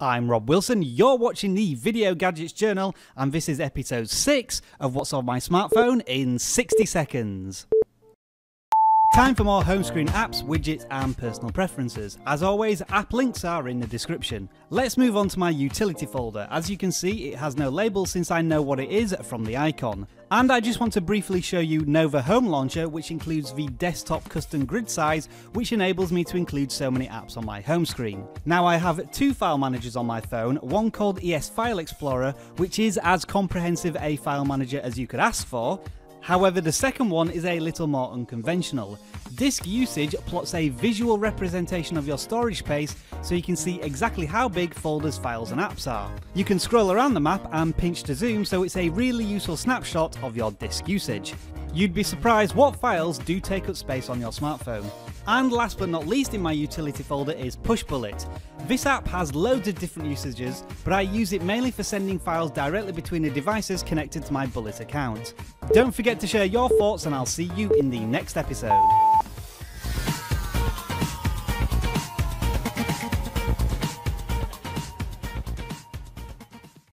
I'm Rob Wilson, you're watching the Video Gadgets Journal, and this is episode 6 of What's on My Smartphone in 60 Seconds. Time for more home screen apps, widgets, and personal preferences. As always, app links are in the description. Let's move on to my utility folder. As you can see, it has no label since I know what it is from the icon. And I just want to briefly show you Nova Home Launcher, which includes the desktop custom grid size, which enables me to include so many apps on my home screen. Now I have two file managers on my phone, one called ES File Explorer, which is as comprehensive a file manager as you could ask for, However, the second one is a little more unconventional. Disk usage plots a visual representation of your storage space so you can see exactly how big folders, files and apps are. You can scroll around the map and pinch to zoom so it's a really useful snapshot of your disk usage. You'd be surprised what files do take up space on your smartphone. And last but not least in my utility folder is Pushbullet. This app has loads of different usages, but I use it mainly for sending files directly between the devices connected to my Bullet account. Don't forget to share your thoughts and I'll see you in the next episode.